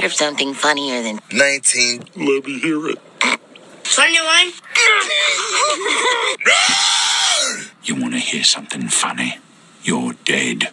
thought of something funnier than 19. Let me hear it. 21. You want to hear something funny? You're dead.